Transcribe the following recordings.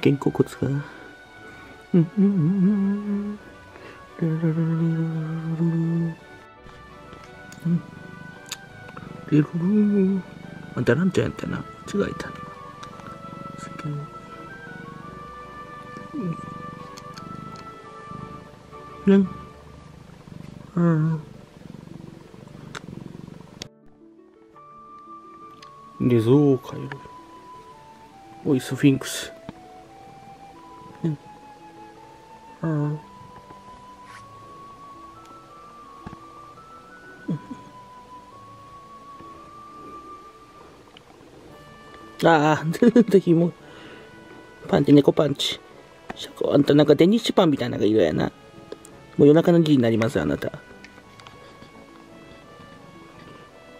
肩甲骨が。またランちゃん。やったな。間違えたな。うん。うん。で、象を変える。おい、スフィンクス。うん。うん。ああ、ぜひも。パンチ、猫パンチ。あんたなんかデニッシュパンみたいなのがいるやな。もう夜中の2時になります、あなた。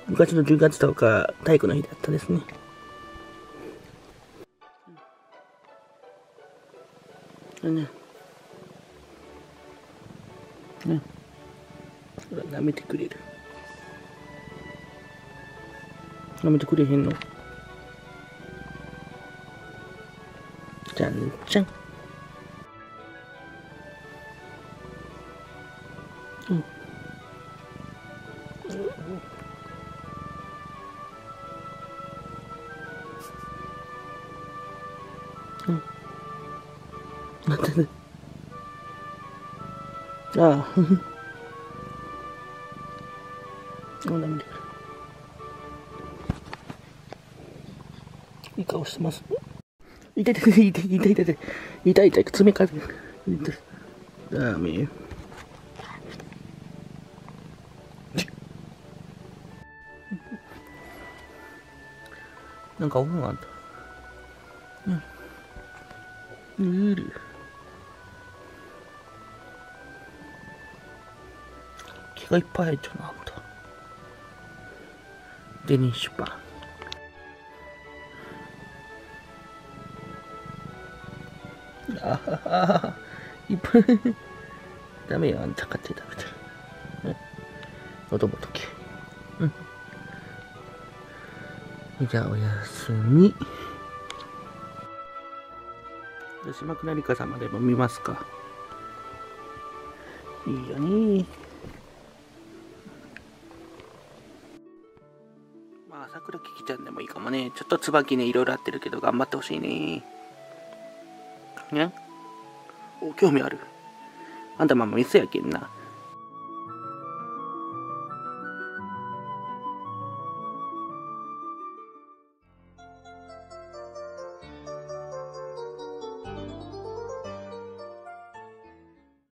昔の10月とか体育の日だったですね。ね。ね。ほら、舐めてくれる。舐めてくれへんの反正。嗯。嗯。啊对。啊。うん、いい顔してます。痛い痛い痛い痛い痛い痛い痛い痛い爪か痛いダメなんか思うあんた。うん。うる毛がいっぱい入っちゃうなあんた。デニッシュパン。あはは、いっぱい。ダメよ、あんた勝手に食べてる。うん。喉もとけ。うん。じゃあ、おやすみ。島倉里香様でも見ますか。いいよねまあ、桜キキちゃんでもいいかもね。ちょっと椿ね、いろいろあってるけど、頑張ってほしいね。ねお、興味ある。あんたまあ店やけんな。